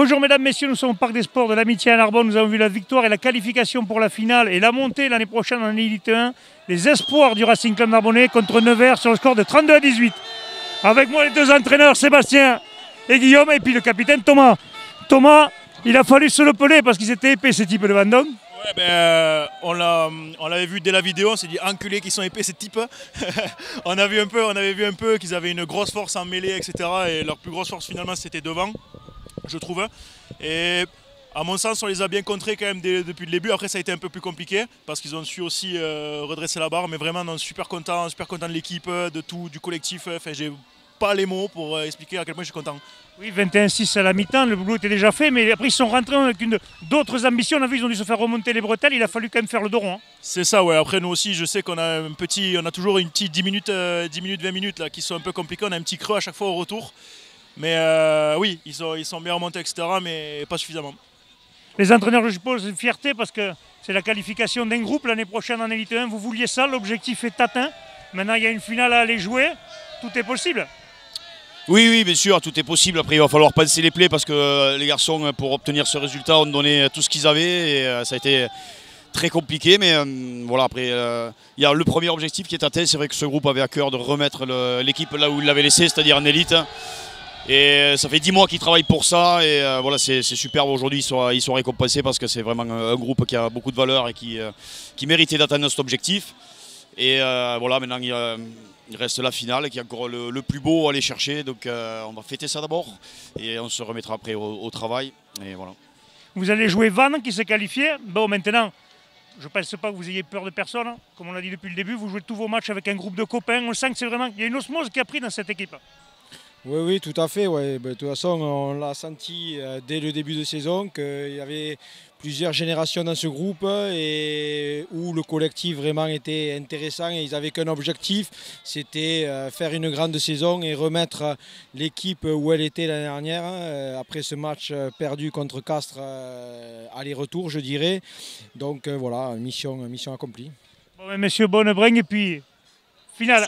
Bonjour mesdames, messieurs, nous sommes au Parc des Sports de l'Amitié à Narbonne. Nous avons vu la victoire et la qualification pour la finale et la montée l'année prochaine en Elite 1. Les espoirs du Racing Club Narbonnais contre Nevers sur le score de 32 à 18. Avec moi les deux entraîneurs, Sébastien et Guillaume, et puis le capitaine Thomas. Thomas, il a fallu se le peler parce qu'ils étaient épais ces types de Vendôme. Ouais, ben, euh, on l'avait vu dès la vidéo, on s'est dit enculés qui sont épais ces types. on, a vu un peu, on avait vu un peu qu'ils avaient une grosse force en mêlée, etc. Et leur plus grosse force finalement c'était devant je trouve. Et à mon sens, on les a bien contrés quand même depuis le début. Après, ça a été un peu plus compliqué parce qu'ils ont su aussi euh, redresser la barre. Mais vraiment, on est super content, super content de l'équipe, de tout, du collectif. Enfin, j'ai pas les mots pour euh, expliquer à quel point je suis content. Oui, 21-6 à la mi-temps, le boulot était déjà fait, mais après ils sont rentrés avec d'autres ambitions. On a vu, ils ont dû se faire remonter les bretelles. Il a fallu quand même faire le dos rond. Hein. C'est ça, ouais. Après, nous aussi, je sais qu'on a un petit, on a toujours une petite 10 minutes, 10 euh, minutes, 20 minutes là, qui sont un peu compliquées. On a un petit creux à chaque fois au retour. Mais euh, oui, ils sont, ils sont bien remontés, etc., mais pas suffisamment. Les entraîneurs, je suppose, une fierté parce que c'est la qualification d'un groupe l'année prochaine en Elite 1. Vous vouliez ça, l'objectif est atteint. Maintenant, il y a une finale à aller jouer. Tout est possible. Oui, oui, bien sûr, tout est possible. Après, il va falloir penser les plaies parce que euh, les garçons, pour obtenir ce résultat, ont donné tout ce qu'ils avaient et euh, ça a été très compliqué. Mais voilà, après, il y a le premier objectif qui est atteint. C'est vrai que ce groupe avait à cœur de remettre l'équipe là où il l'avait laissé, c'est-à-dire en élite. Et euh, ça fait 10 mois qu'ils travaillent pour ça et euh, voilà c'est superbe aujourd'hui, ils sont, récompensés parce que c'est vraiment un, groupe qui a beaucoup de valeur et qui, euh, méritait d'atteindre cet objectif. Et voilà maintenant il, reste la finale qui est encore le, plus beau à aller chercher. Donc on va fêter ça d'abord et on se remettra après au, travail. Et voilà. Vous allez jouer Van qui s'est qualifié. Bon maintenant je ne pense pas que vous ayez peur de personne. Comme on l'a dit depuis le début, vous jouez tous vos matchs avec un groupe de copains. On sent que c'est vraiment. Il y a une osmose qui a pris dans cette équipe. Oui, oui, tout à fait. Ouais. Ben, de toute façon, on l'a senti euh, dès le début de saison qu'il y avait plusieurs générations dans ce groupe et où le collectif vraiment était intéressant et ils avaient qu'un objectif, c'était euh, faire une grande saison et remettre l'équipe où elle était l'année dernière hein, après ce match perdu contre Castres aller-retour, je dirais. Donc voilà, mission, mission accomplie. Bon, ben, messieurs Bonnebring et puis finale.